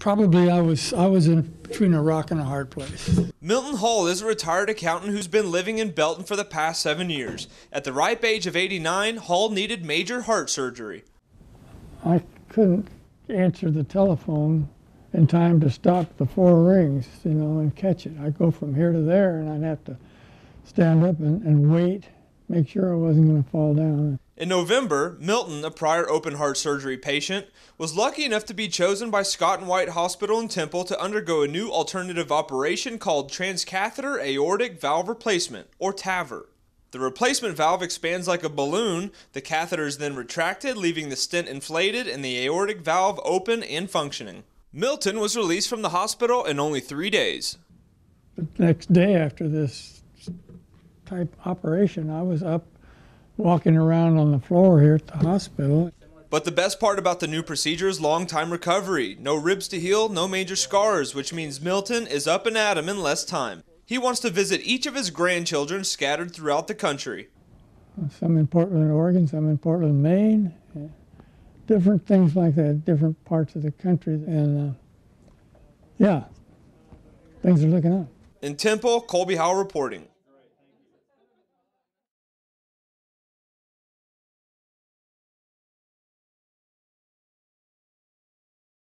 Probably I was I was in between a rock and a hard place. Milton Hall is a retired accountant who's been living in Belton for the past seven years. At the ripe age of 89, Hall needed major heart surgery. I couldn't answer the telephone in time to stop the four rings, you know, and catch it. I'd go from here to there, and I'd have to stand up and, and wait, make sure I wasn't going to fall down. In November, Milton, a prior open heart surgery patient, was lucky enough to be chosen by Scott and White Hospital in Temple to undergo a new alternative operation called transcatheter aortic valve replacement, or TAVR. The replacement valve expands like a balloon, the catheter is then retracted, leaving the stent inflated and the aortic valve open and functioning. Milton was released from the hospital in only three days. The next day after this type operation, I was up walking around on the floor here at the hospital. But the best part about the new procedure is long time recovery. No ribs to heal, no major scars, which means Milton is up and at 'em in less time. He wants to visit each of his grandchildren scattered throughout the country. Some in Portland, Oregon, some in Portland, Maine, different things like that, different parts of the country. And uh, yeah, things are looking up. In Temple, Colby Howell reporting.